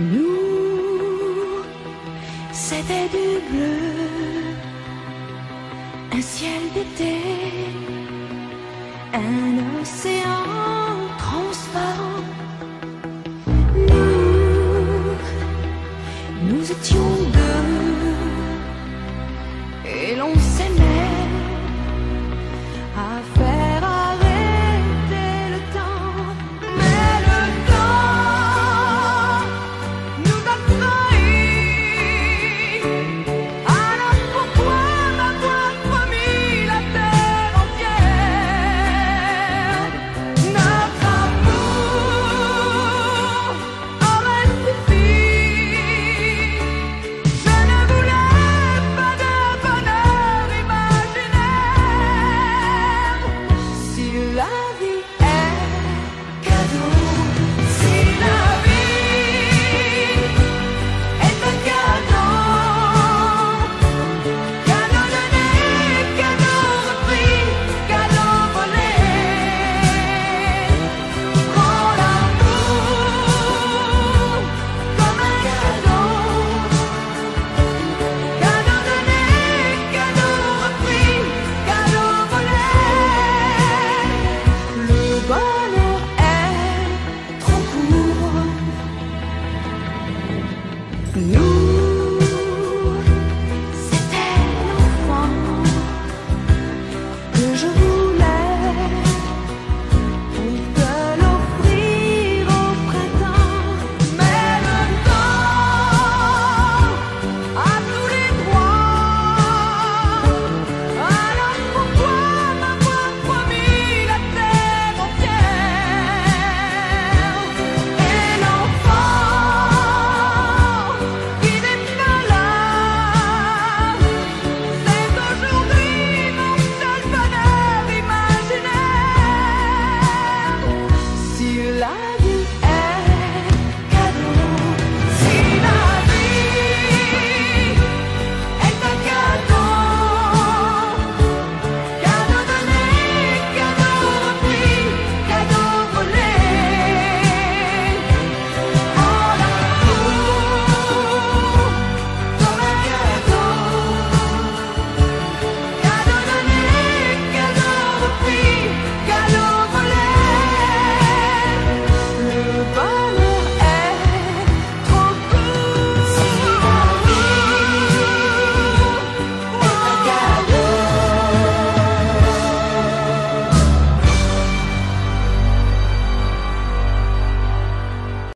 Nous, c'était du bleu, un ciel d'été, un